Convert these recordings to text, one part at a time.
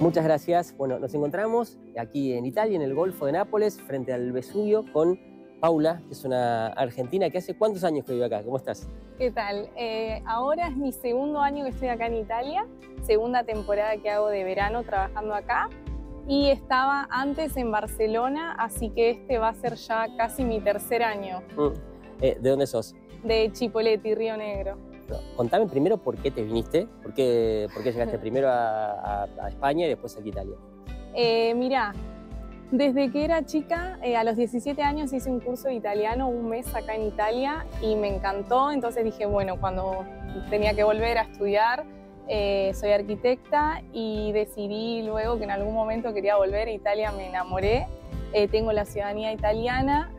Muchas gracias. Bueno, nos encontramos aquí en Italia, en el Golfo de Nápoles, frente al Vesubio, con Paula, que es una argentina que hace cuántos años que vive acá. ¿Cómo estás? ¿Qué tal? Eh, ahora es mi segundo año que estoy acá en Italia, segunda temporada que hago de verano trabajando acá y estaba antes en Barcelona, así que este va a ser ya casi mi tercer año. Mm. Eh, ¿De dónde sos? De Chipoleti, Río Negro. Contame primero por qué te viniste, por qué, por qué llegaste primero a, España y después aquí a Italia. Eh, mirá, desde que era chica, eh, a los 17 años hice un curso de italiano, un mes acá en Italia, y me encantó. Entonces dije, bueno, cuando tenía que volver a estudiar, eh, soy arquitecta y decidí luego que en algún momento quería volver a Italia, me enamoré. Eh, tengo la ciudadanía italiana,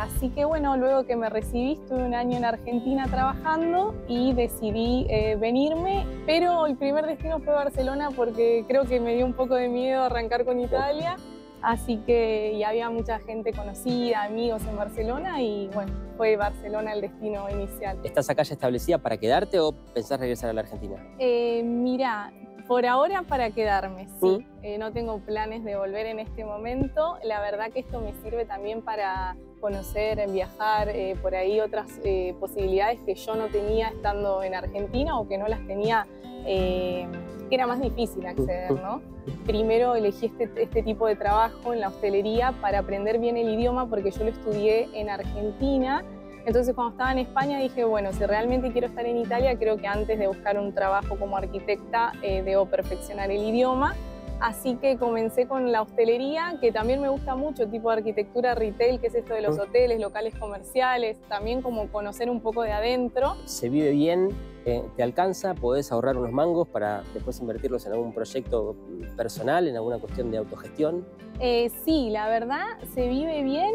así que bueno, luego que me recibí estuve un año en Argentina trabajando y decidí venirme, pero el primer destino fue Barcelona porque creo que me dio un poco de miedo arrancar con Italia. Así que y había mucha gente conocida, amigos en Barcelona y bueno, fue Barcelona el destino inicial. ¿Estás acá ya establecida para quedarte o pensás regresar a la Argentina? Eh, mira, por ahora para quedarme, sí. Eh, no tengo planes de volver en este momento. La verdad que esto me sirve también para conocer, viajar, eh, por ahí otras eh, posibilidades que yo no tenía estando en Argentina o que no las tenía, que era más difícil acceder, ¿no? Primero elegí este, este tipo de trabajo en la hostelería para aprender bien el idioma porque yo lo estudié en Argentina entonces cuando estaba en España dije, bueno, si realmente quiero estar en Italia, creo que antes de buscar un trabajo como arquitecta eh, debo perfeccionar el idioma. Así que comencé con la hostelería, que también me gusta mucho, tipo de arquitectura retail, que es esto de los hoteles, locales comerciales, también como conocer un poco de adentro. Se vive bien, eh, te alcanza, podés ahorrar unos mangos para después invertirlos en algún proyecto personal, en alguna cuestión de autogestión. Eh, sí, la verdad, se vive bien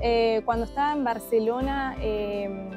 eh, cuando estaba en Barcelona, em,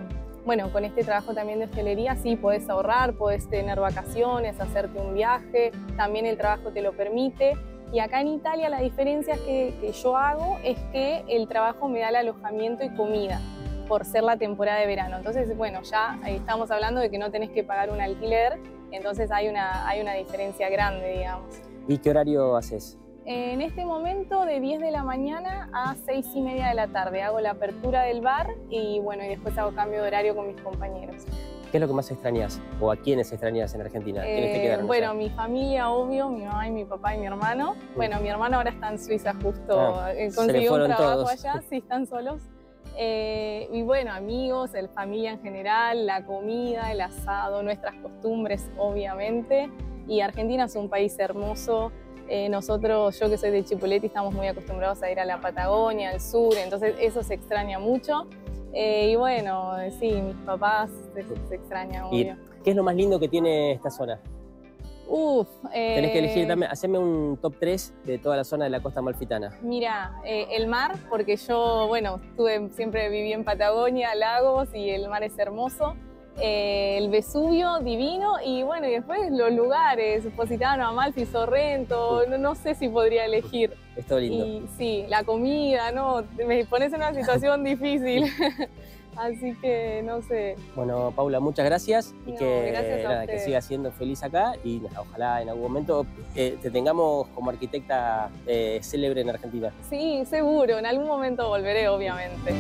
bueno, con este trabajo también de hostelería, sí, puedes ahorrar, puedes tener vacaciones, hacerte un viaje, también el trabajo te lo permite. Y acá en Italia la diferencia que, yo hago es que el trabajo me da el alojamiento y comida por ser la temporada de verano. Entonces, bueno, ya estamos hablando de que no tenés que pagar un alquiler, entonces hay una, hay una diferencia grande, digamos. ¿Y qué horario haces? En este momento de 10 de la mañana a 6 y media de la tarde hago la apertura del bar y bueno, y después hago cambio de horario con mis compañeros. ¿Qué es lo que más extrañas o a quiénes extrañas en Argentina? Eh, bueno, mi familia, obvio, mi mamá y mi papá y mi hermano. Bueno, mi hermano ahora está en Suiza justo, ah, eh, consiguió un trabajo allá, sí, están solos. Eh, y bueno, amigos, el familia en general, la comida, el asado, nuestras costumbres, obviamente. Y Argentina es un país hermoso, eh, nosotros, yo que soy de Chipoleti, estamos muy acostumbrados a ir a la Patagonia, al sur, entonces eso se extraña mucho. Eh, y bueno, sí, mis papás se, extraña ¿Y qué es lo más lindo que tiene esta zona? Uf. Tenés que elegir, eh, haceme un top 3 de toda la zona de la costa malfitana. Mira, el mar, porque yo, bueno, estuve, siempre viví en Patagonia, lagos y el mar es hermoso. Eh, el Vesubio divino y bueno, y después los lugares, Positano, Amalfi, Sorrento, no, sé si podría elegir. Es todo lindo. Y, sí, la comida, ¿no? Me pones en una situación difícil. Así que no sé. Bueno, Paula, muchas gracias y que, que sigas siendo feliz acá y ojalá en algún momento eh, te tengamos como arquitecta eh, célebre en Argentina. Sí, seguro, en algún momento volveré, obviamente.